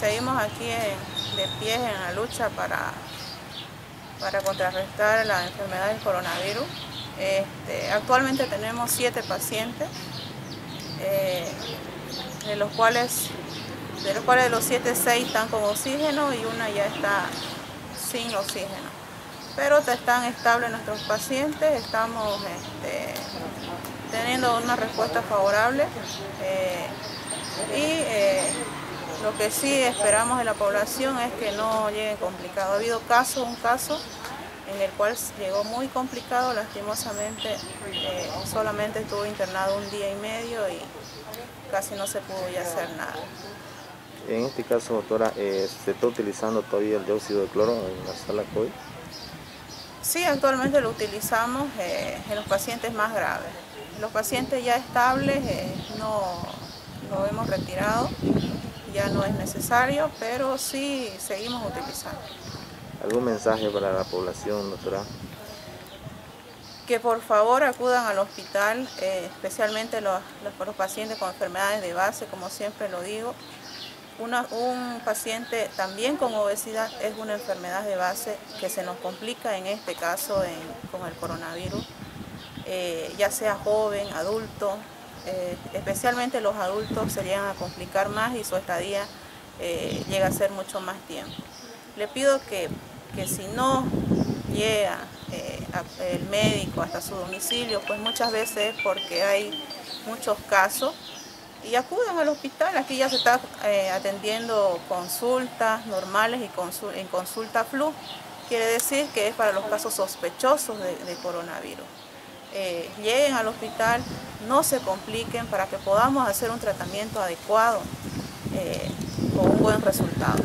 Seguimos aquí de pie en la lucha para, para contrarrestar la enfermedad del coronavirus. Este, actualmente tenemos siete pacientes, eh, de los cuales de los cuales los siete, seis están con oxígeno y una ya está sin oxígeno. Pero están estables nuestros pacientes, estamos este, teniendo una respuesta favorable eh, y lo que sí esperamos de la población es que no lleguen complicados. Ha habido caso, un caso en el cual llegó muy complicado, lastimosamente eh, solamente estuvo internado un día y medio y casi no se pudo ya hacer nada. En este caso, doctora, ¿se está utilizando todavía el dióxido de cloro en la sala COVID? Sí, actualmente lo utilizamos en los pacientes más graves. Los pacientes ya estables no lo hemos retirado ya no es necesario, pero sí seguimos utilizando. ¿Algún mensaje para la población, doctora? Que por favor acudan al hospital, eh, especialmente los, los, pacientes con enfermedades de base, como siempre lo digo. un paciente también con obesidad es una enfermedad de base que se nos complica en este caso con el coronavirus, eh, ya sea joven, adulto, eh, especialmente los adultos se llegan a complicar más y su estadía eh, llega a ser mucho más tiempo. Le pido que, si no llega eh, el médico hasta su domicilio, pues muchas veces es porque hay muchos casos y acudan al hospital, aquí ya se está atendiendo consultas normales y en consulta flu, quiere decir que es para los casos sospechosos de coronavirus. Eh, lleguen al hospital, no se compliquen para que podamos hacer un tratamiento adecuado eh, con un buen resultado.